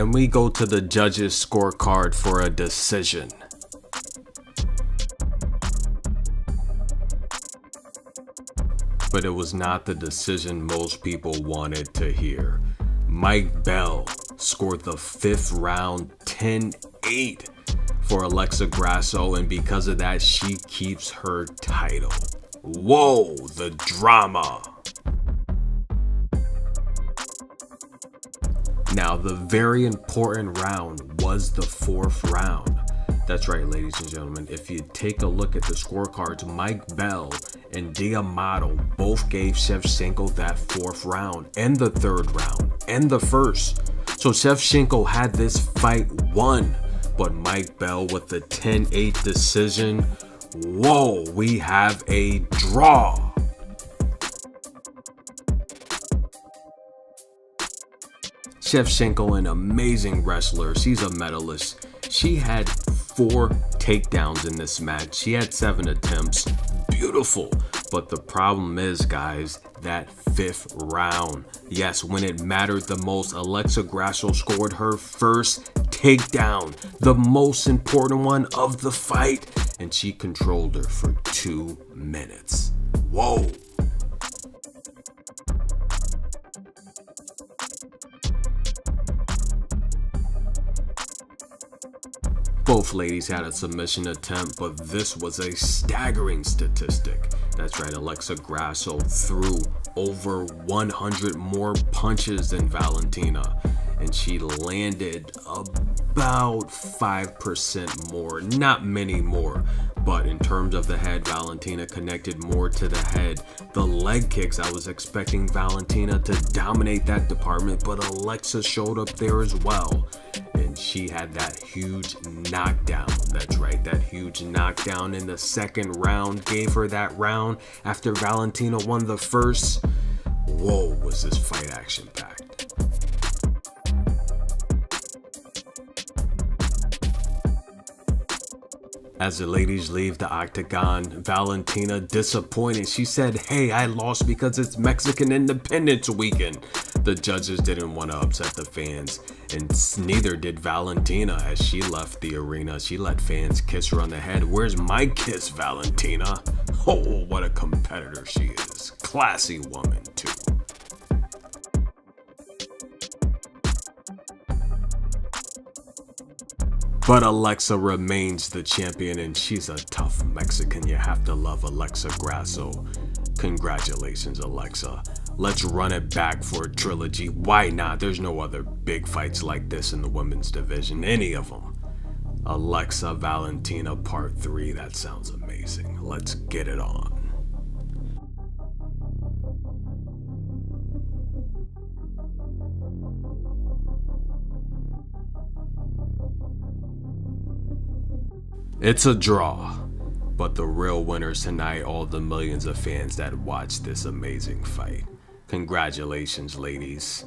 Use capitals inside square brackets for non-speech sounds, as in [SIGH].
and we go to the judges scorecard for a decision. But it was not the decision most people wanted to hear. Mike Bell scored the fifth round 10 8 for Alexa Grasso, and because of that, she keeps her title. Whoa, the drama. Now, the very important round was the fourth round. That's right, ladies and gentlemen. If you take a look at the scorecards, Mike Bell and D'Amato both gave Shevchenko that fourth round, and the third round, and the first. So Shevchenko had this fight won, but Mike Bell with the 10-8 decision. Whoa, we have a draw. Shevchenko, an amazing wrestler. She's a medalist. She had four takedowns in this match. She had seven attempts. Beautiful. But the problem is, guys, that fifth round. Yes, when it mattered the most, Alexa Grasso scored her first takedown, the most important one of the fight, and she controlled her for two minutes. Whoa. Both ladies had a submission attempt, but this was a staggering statistic. That's right, Alexa Grasso threw over 100 more punches than Valentina, and she landed about 5% more, not many more. But in terms of the head, Valentina connected more to the head. The leg kicks, I was expecting Valentina to dominate that department, but Alexa showed up there as well she had that huge knockdown. That's right, that huge knockdown in the second round gave her that round after Valentina won the first. Whoa, was this fight action packed. As the ladies leave the octagon, Valentina disappointed. She said, Hey, I lost because it's Mexican Independence Weekend. The judges didn't want to upset the fans, and neither did Valentina as she left the arena. She let fans kiss her on the head. Where's my kiss, Valentina? [LAUGHS] Oh, what a competitor she is. Classy woman, too. But Alexa remains the champion and she's a tough Mexican. You have to love Alexa Grasso. Congratulations, Alexa. Let's run it back for a trilogy. Why not? There's no other big fights like this in the women's division. Any of them. Alexa Valentina Part 3. That sounds amazing. Let's get it on. It's a draw, but the real winners tonight all the millions of fans that watched this amazing fight. Congratulations, ladies.